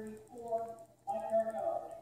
34, Mike Dargo.